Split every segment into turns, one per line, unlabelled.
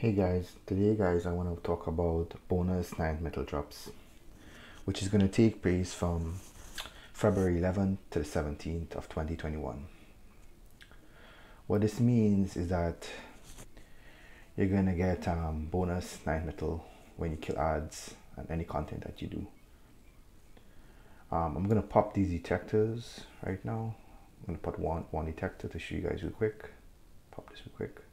Hey guys, today guys I want to talk about bonus 9th metal drops which is going to take place from February 11th to the 17th of 2021. What this means is that you're going to get um, bonus 9th metal when you kill ads and any content that you do. Um, I'm going to pop these detectors right now. I'm going to put one, one detector to show you guys real quick. Pop this real quick.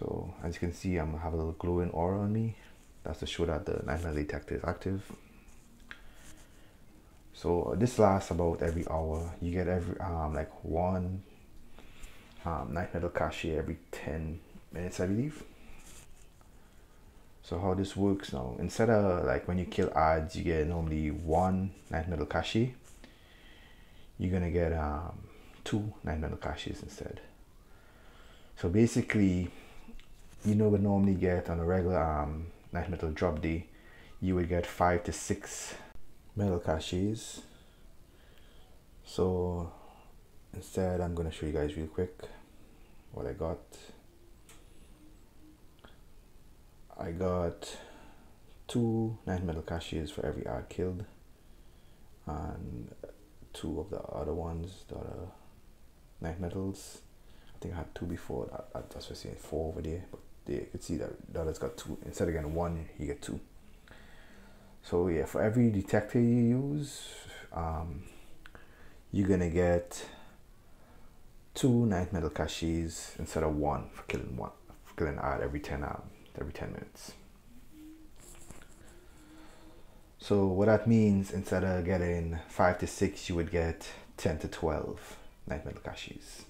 So as you can see, I'm gonna have a little glowing aura on me. That's to show that the night metal detector is active. So this lasts about every hour. You get every um like one um, night metal cache every 10 minutes, I believe. So how this works now, instead of like when you kill ads, you get normally one night metal cache. You're gonna get um, two night metal caches instead. So basically, you know would normally get on a regular um, night metal drop day you would get five to six metal caches so instead I'm gonna show you guys real quick what I got. I got two night metal caches for every ad killed and two of the other ones the are night metals. I think I had two before that, that's what I four over there but there you can see that that has got two. Instead of getting one you get two. So yeah for every detector you use um, you're gonna get two night metal caches instead of one for killing one for killing ad every 10 um, every 10 minutes. So what that means instead of getting five to six you would get 10 to 12 night metal caches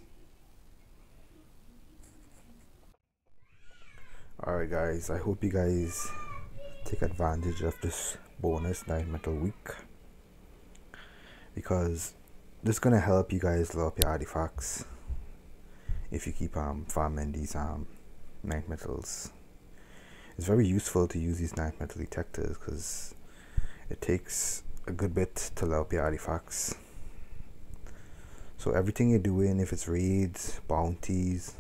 Alright guys, I hope you guys take advantage of this bonus 9 metal week because this is gonna help you guys level up your artifacts if you keep um, farming these um, night metals. It's very useful to use these night metal detectors because it takes a good bit to level up your artifacts. So everything you're doing, if it's raids, bounties,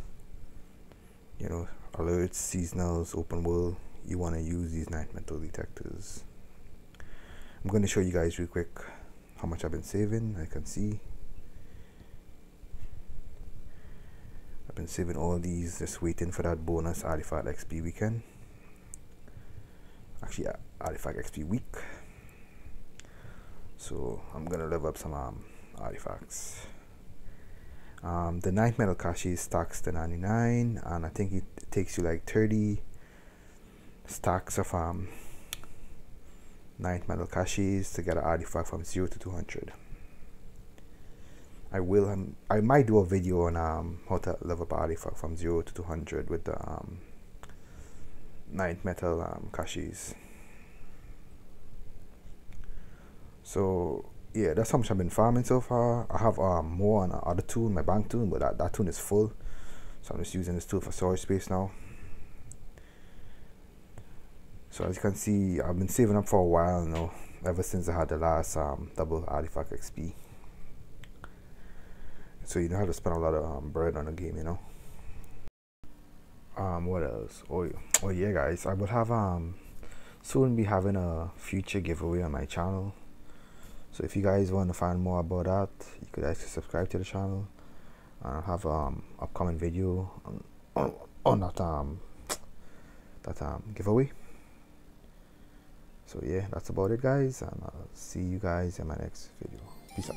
you know, alerts, seasonals, open world, you want to use these night metal detectors. I'm going to show you guys real quick how much I've been saving. I can see I've been saving all these just waiting for that bonus artifact XP weekend. Actually, artifact XP week. So I'm gonna level up some um, artifacts. Um, the night metal cache stacks to 99 and I think it takes you like 30 stacks of um, night metal caches to get an artifact from 0 to 200. I will um, I might do a video on um, how to level up artifact from 0 to 200 with the um, night metal um, caches. So yeah, that's how much I've been farming so far. I have um, more on the other tool, my bank tool, but that, that tool is full. So I'm just using this tool for storage space now. So as you can see, I've been saving up for a while now, ever since I had the last um, double artifact XP. So you don't have to spend a lot of um, bread on a game, you know. Um, what else? Oh, oh yeah, guys, I will have um soon be having a future giveaway on my channel so if you guys want to find more about that you could actually subscribe to the channel I have um upcoming video on, on, on that um that um giveaway. So yeah that's about it guys and i'll see you guys in my next video. Peace out.